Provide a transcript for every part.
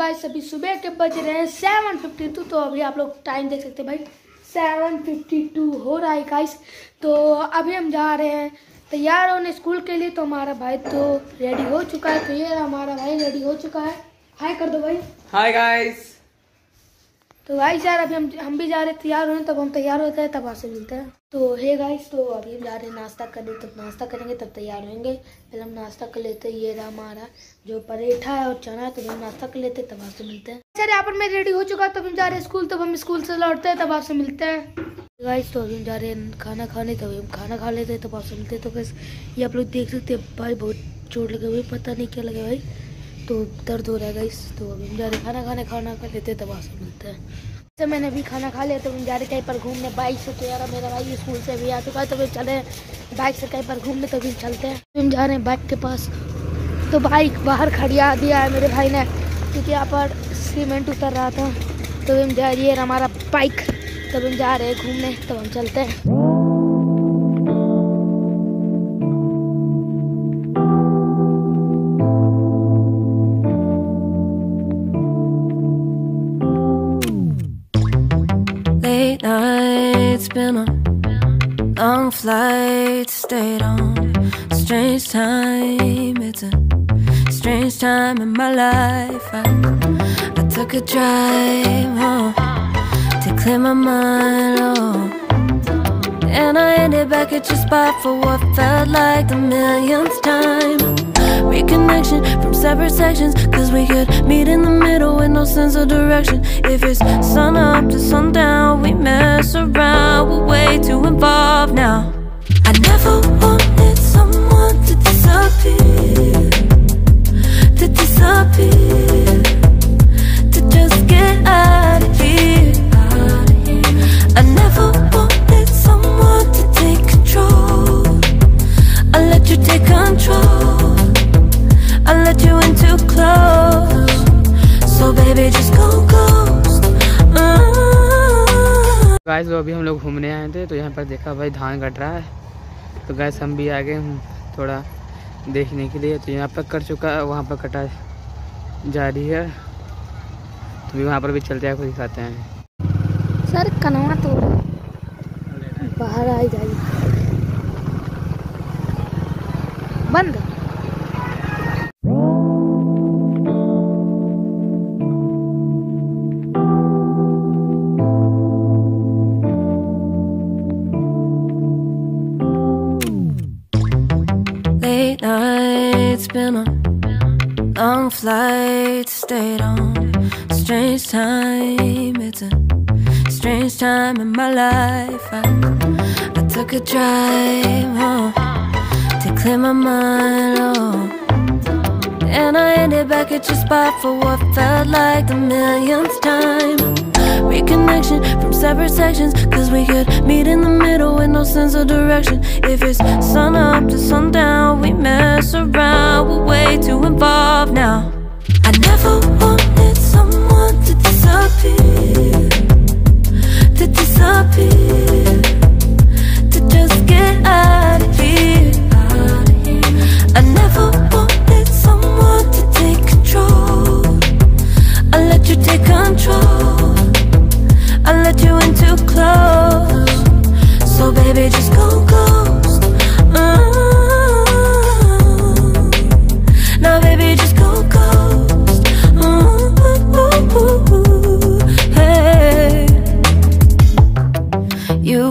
Guys अभी सुबह के बज रहे हैं सेवन फिफ्टी टू तो अभी आप लोग टाइम देख सकते हैं भाई। सेवन फिफ्टी टू हो रहा है गाइस तो अभी हम जा रहे हैं तैयार होने स्कूल के लिए तो हमारा भाई तो रेडी हो चुका है तो ये हमारा भाई रेडी हो चुका है। हाय कर दो भाई। हाय गाइस तो गाइस यार, अभी हम हम भी जा रहे तैयार होने तब हम तैयार होते हैं तब आपसे मिलते हैं। तो हे गाइस तो अभी हम जा रहे हैं नाश्ता करने, तब नाश्ता करेंगे, तब तैयार होंगे। पहले हम नाश्ता कर लेते हैं, ये रहा हमारा जो परेठा है और चना है तो हम नाश्ता कर लेते हैं, तब आपसे मिलते हैं। सर यहाँ पर मैं रेडी हो चुका, तब हम जा रहे हैं स्कूल तब हम स्कूल से लौटते हैं, तब आपसे मिलते हैं। गाइस तो अभी हम जा रहे हैं खाना खाने, तब हम खाना खा लेते हैं, तब आपसे मिलते हैं। तो बस ये आप लोग देख सकते हैं, भाई, बहुत चोट लगे हुए पता नहीं क्या लगे भाई। तो दर्द हो रहा है गाइस तो अभी हम जा रहे खाना खाने, खाना खा लेते तब आपसे मिलते हैं। तो मैंने अभी खाना खा लिया तो हम जा रहे कहीं पर घूमने। बाइक से तो यार, मेरा भाई स्कूल से भी आ चुका है तो फिर चले बाइक से कहीं पर घूमने तो भी चलते हैं। हम जा रहे हैं बाइक के पास। तो बाइक बाहर खड़िया दिया है मेरे भाई ने, क्योंकि यहाँ पर सीमेंट उतर रहा था। तो हम जा रही है हमारा बाइक तब हम जा रहे हैं घूमने, तब हम चलते हैं। Been on long flights, stayed on strange time. It's a strange time in my life. I, I took a drive home to clear my mind. Oh. And I ended back at your spot for what felt like the millionth time. Reconnection from separate sections, cause we could meet in the middle with no sense of direction. If it's sun up to sundown, we mess around, we're way too involved now. I never wanted someone to disappear, to disappear, In too close. So baby, just go ghost. Guys वो अभी हम लोग घूमने आए थे तो यहाँ पर देखा भाई धान कट रहा है। तो गैस हम भी आ गए थोड़ा देखने के लिए। तो यहाँ पर कट चुका है वहाँ पर कटा जा रही है। तो भी वहाँ पर भी चलते हैं कुछ दिखाते हैं। सर कनवा तो बाहर आ जाइए। बंद। Late nights, been on long flights, stayed on strange time. It's a strange time in my life. I, I took a drive home to clear my mind. Oh. And I ended back at your spot for what felt like the millionth time. Reconnection separate sections, cause we could meet in the middle with no sense of direction. If it's sun up to sundown, we mess around, we're way too involved now. I never wanted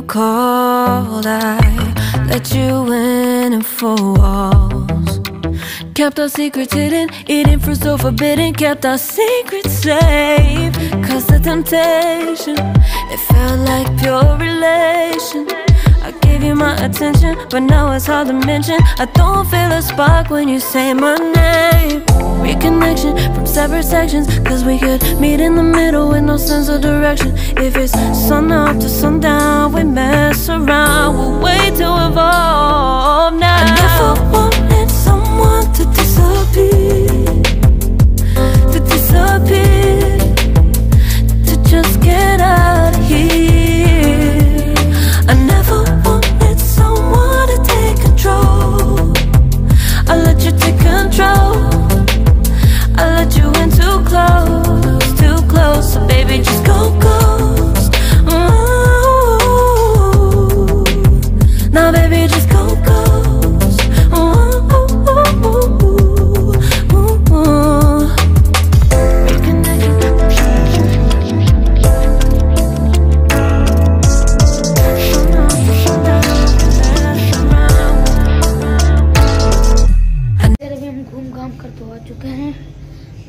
Called, I let you in and four walls. Kept our secrets hidden, eating fruit so forbidden. Kept our secrets safe. Cause the temptation, it felt like pure relation. Gave you my attention, but now it's hard to mention. I don't feel a spark when you say my name. Reconnection from separate sections, cause we could meet in the middle with no sense of direction. If it's sun up to sundown, we mess around, we're way too involved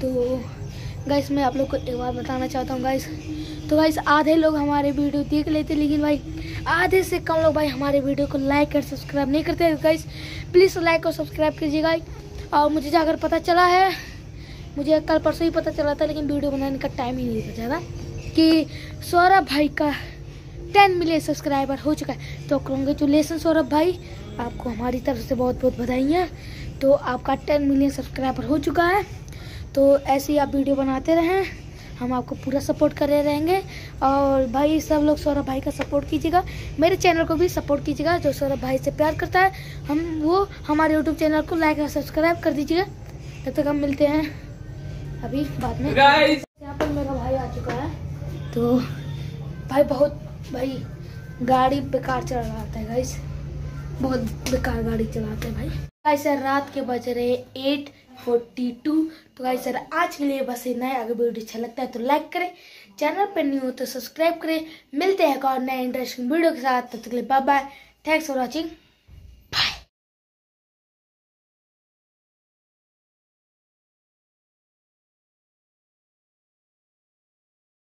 guys मैं आप लोग को एक बार बताना चाहता हूँ guys तो guys आधे लोग हमारे वीडियो देख लेते, लेकिन भाई, आधे से कम लोग भाई हमारे वीडियो को लाइक और सब्सक्राइब नहीं करते गाइस प्लीज़ लाइक और सब्सक्राइब कीजिएगा। और मुझे जाकर पता चला है, मुझे कल परसों ही पता चला था, लेकिन वीडियो बनाने का टाइम ही नहीं था कि सौरभ भाई का टेन मिलियन सब्सक्राइबर हो चुका है। तो कॉन्ग्रेचुलेसन सौरभ भाई, आपको हमारी तरफ़ से बहुत बहुत बधाई है तो आपका टेन मिलियन सब्सक्राइबर हो चुका है। तो ऐसे ही आप वीडियो बनाते रहें। हम आपको पूरा सपोर्ट कर रहे रहेंगे। और भाई सब लोग सौरभ भाई का सपोर्ट कीजिएगा। मेरे चैनल को भी सपोर्ट कीजिएगा जो सौरभ भाई से प्यार करता है। हम वो हमारे यूट्यूब चैनल को लाइक और सब्सक्राइब कर दीजिएगा। तब तक हम मिलते हैं अभी बाद में। यहाँ पर मेरा भाई आ चुका है। तो भाई बहुत भाई गाड़ी बेकार चलाता है गाइस बहुत बेकार गाड़ी चलाते हैं भाई। गाइस सर रात के बज रहे एट फोर्टी टू तो गाइस सर आज के लिए बस इतना ही। अगर वीडियो अच्छा लगता है तो लाइक करें चैनल पर न्यू हो तो सब्सक्राइब करें। मिलते हैं एक और नए इंटरेस्टिंग वीडियो के साथ। तब तक के लिए bye bye thanks for watching